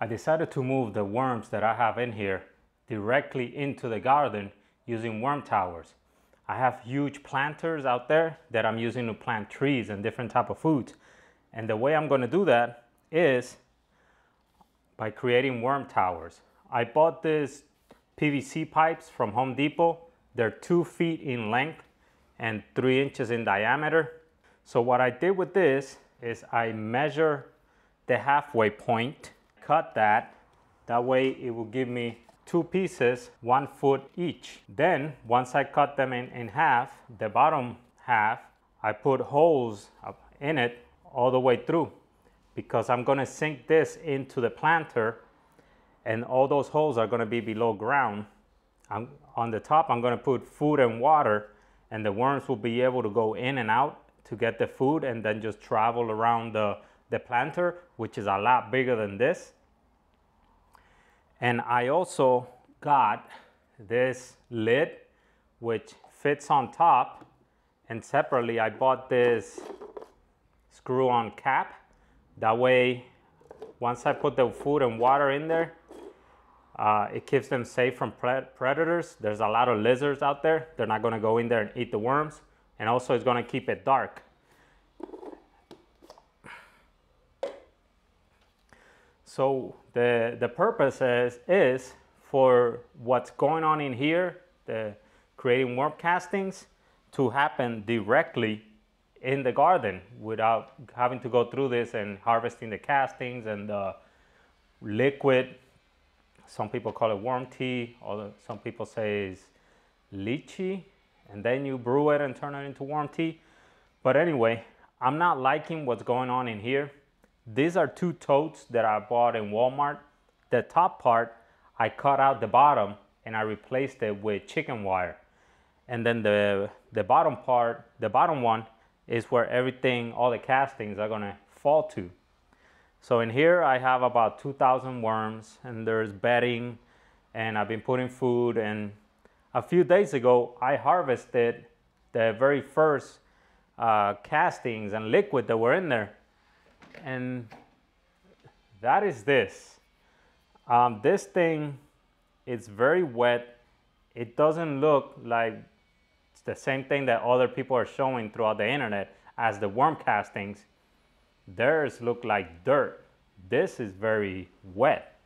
I decided to move the worms that I have in here directly into the garden using worm towers. I have huge planters out there that I'm using to plant trees and different type of foods. And the way I'm gonna do that is by creating worm towers. I bought these PVC pipes from Home Depot. They're two feet in length and three inches in diameter. So what I did with this is I measure the halfway point, cut that, that way it will give me two pieces, one foot each. Then once I cut them in, in half, the bottom half, I put holes in it all the way through because I'm gonna sink this into the planter and all those holes are gonna be below ground. I'm, on the top, I'm gonna put food and water and the worms will be able to go in and out to get the food and then just travel around the, the planter, which is a lot bigger than this. And I also got this lid, which fits on top. And separately, I bought this screw on cap. That way, once I put the food and water in there, uh, it keeps them safe from pre predators. There's a lot of lizards out there. They're not gonna go in there and eat the worms. And also it's gonna keep it dark. So the, the purpose is, is for what's going on in here, the creating worm castings, to happen directly in the garden without having to go through this and harvesting the castings and the liquid. Some people call it worm tea, or some people say it's leachate, and then you brew it and turn it into worm tea. But anyway, I'm not liking what's going on in here. These are two totes that I bought in Walmart. The top part, I cut out the bottom and I replaced it with chicken wire. And then the, the bottom part, the bottom one is where everything, all the castings are gonna fall to. So in here I have about 2,000 worms and there's bedding and I've been putting food and a few days ago I harvested the very first uh, castings and liquid that were in there and that is this. Um, this thing is very wet. It doesn't look like it's the same thing that other people are showing throughout the internet as the worm castings. Theirs look like dirt. This is very wet.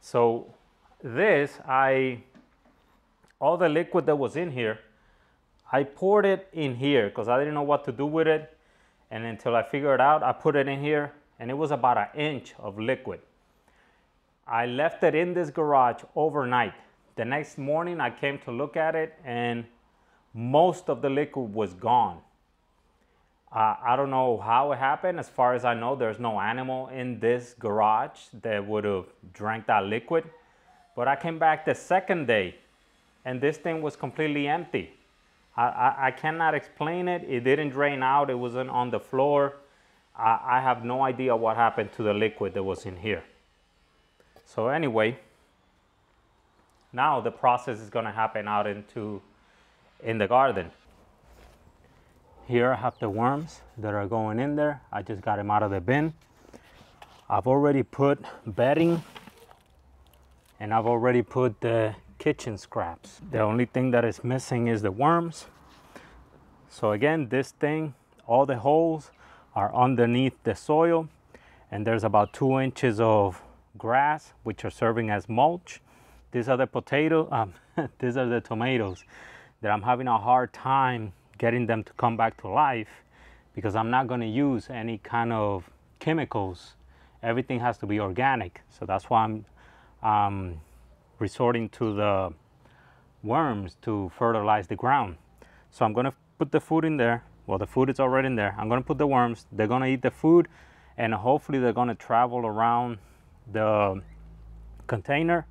So this, I, all the liquid that was in here, I poured it in here because I didn't know what to do with it and until I figured it out, I put it in here and it was about an inch of liquid. I left it in this garage overnight. The next morning I came to look at it and most of the liquid was gone. Uh, I don't know how it happened. As far as I know, there's no animal in this garage that would have drank that liquid. But I came back the second day and this thing was completely empty. I, I, cannot explain it. It didn't drain out. It wasn't on the floor. I, I have no idea what happened to the liquid that was in here. So anyway, now the process is going to happen out into in the garden. Here I have the worms that are going in there. I just got them out of the bin. I've already put bedding and I've already put the kitchen scraps. The only thing that is missing is the worms. So again, this thing, all the holes are underneath the soil and there's about two inches of grass which are serving as mulch. These are the potato, um, these are the tomatoes that I'm having a hard time getting them to come back to life because I'm not going to use any kind of chemicals. Everything has to be organic. So that's why I'm um, resorting to the worms to fertilize the ground. So I'm gonna put the food in there. Well, the food is already in there. I'm gonna put the worms. They're gonna eat the food and hopefully they're gonna travel around the container,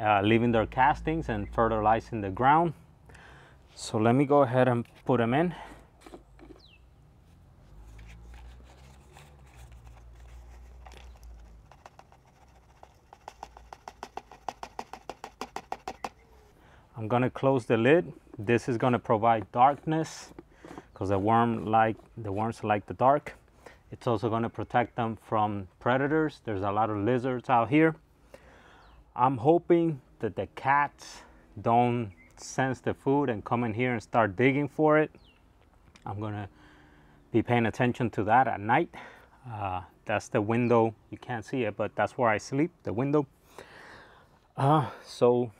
uh, leaving their castings and fertilizing the ground. So let me go ahead and put them in. I'm gonna close the lid. This is gonna provide darkness because the worm like the worms like the dark. It's also to protect them from predators. There's a lot of lizards out here. I'm hoping that the cats don't sense the food and come in here and start digging for it. I'm to be paying attention to that at night. Uh, that's the window. You can't see it, but that's where I sleep, the window. Uh, so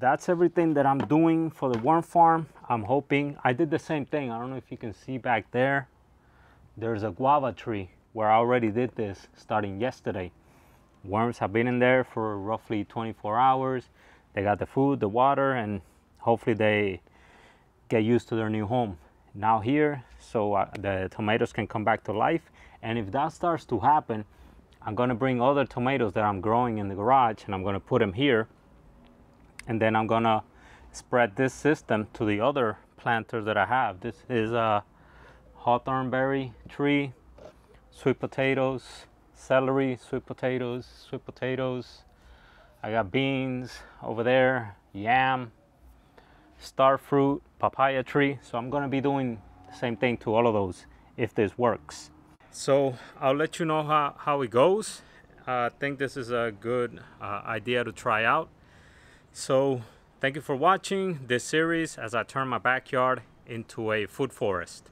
that's everything that I'm doing for the worm farm. I'm hoping I did the same thing. I don't know if you can see back there. There's a guava tree where I already did this starting yesterday. Worms have been in there for roughly 24 hours. They got the food, the water, and hopefully they get used to their new home. Now here, so uh, the tomatoes can come back to life. And if that starts to happen, I'm gonna bring other tomatoes that I'm growing in the garage and I'm gonna put them here and then I'm gonna spread this system to the other planters that I have. This is a hawthorn berry tree, sweet potatoes, celery, sweet potatoes, sweet potatoes. I got beans over there, yam, star fruit, papaya tree. So I'm gonna be doing the same thing to all of those if this works. So I'll let you know how, how it goes. I think this is a good uh, idea to try out. So thank you for watching this series as I turn my backyard into a food forest.